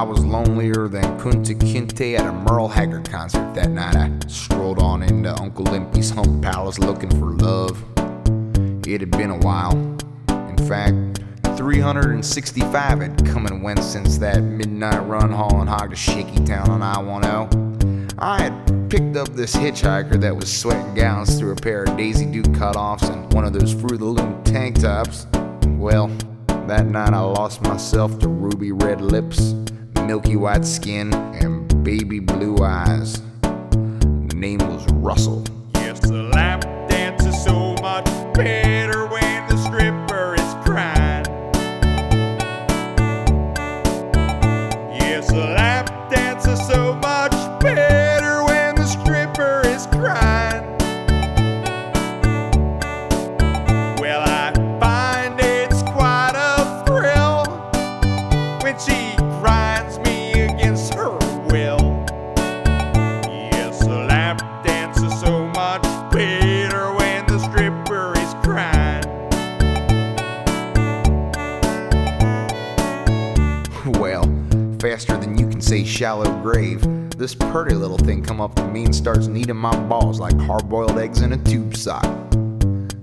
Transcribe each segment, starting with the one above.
I was lonelier than Kunta Kinte at a Merle Haggard concert that night. I strolled on into Uncle Limpy's Hump Palace looking for love. It had been a while. In fact, 365 had come and went since that midnight run hauling hog to Shaky Town on I 10. I had picked up this hitchhiker that was sweating gallons through a pair of Daisy Duke cutoffs and one of those Fruit of the Loom tank tops. Well, that night I lost myself to ruby red lips, milky white skin, and baby blue eyes. Name was Russell. Yes, the lap dance is so much better faster than you can say shallow grave, this pretty little thing come up to me and starts kneading my balls like hard-boiled eggs in a tube sock.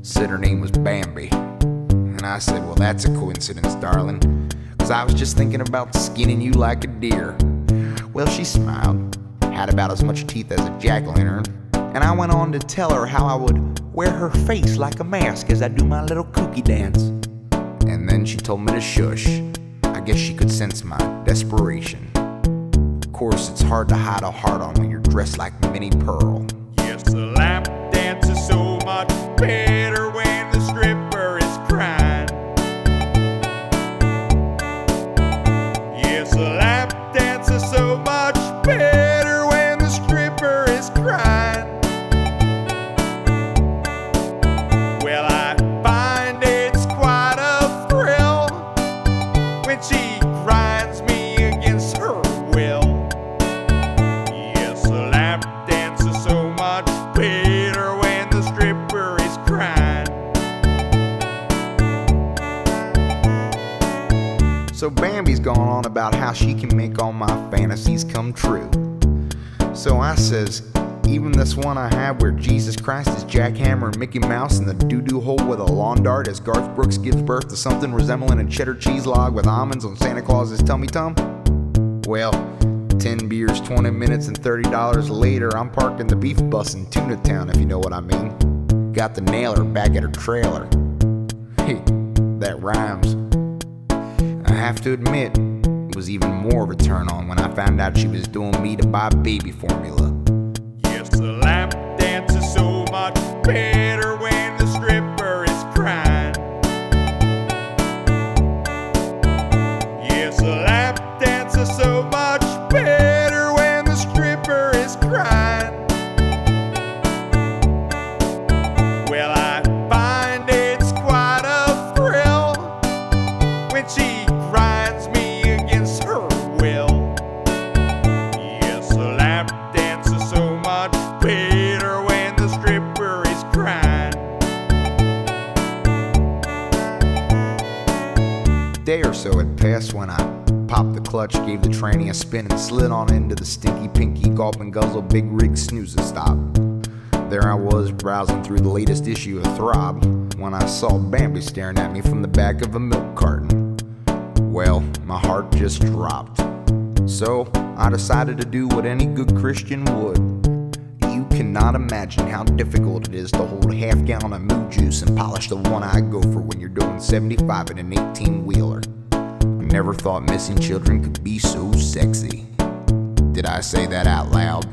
Said her name was Bambi. And I said, well, that's a coincidence, darling. Cause I was just thinking about skinning you like a deer. Well, she smiled, had about as much teeth as a jack-o'-lantern, and I went on to tell her how I would wear her face like a mask as I do my little kooky dance. And then she told me to shush. I guess she could sense my desperation. Of course, it's hard to hide a heart on when you're dressed like Minnie Pearl. Yes, Bambi's going on about how she can make all my fantasies come true. So I says, even this one I have where Jesus Christ is Jackhammer and Mickey Mouse in the doo-doo hole with a lawn dart as Garth Brooks gives birth to something resembling a cheddar cheese log with almonds on Santa Claus's tummy tum. Well, 10 beers, 20 minutes, and $30 later, I'm parked in the beef bus in Tuna Town, if you know what I mean. Got the nailer back at her trailer. Hey, that rhymes. Have to admit, it was even more of a turn on when I found out she was doing me to buy baby formula. Yes, the lap dance is so much better so had passed when I popped the clutch, gave the tranny a spin, and slid on into the stinky pinky gulp and guzzle big rig snoozer stop. There I was browsing through the latest issue of Throb when I saw Bambi staring at me from the back of a milk carton. Well, my heart just dropped. So I decided to do what any good Christian would. You cannot imagine how difficult it is to hold a half gallon of moo juice and polish the one eye gopher when you're doing 75 in an 18 wheeler. I never thought missing children could be so sexy. Did I say that out loud?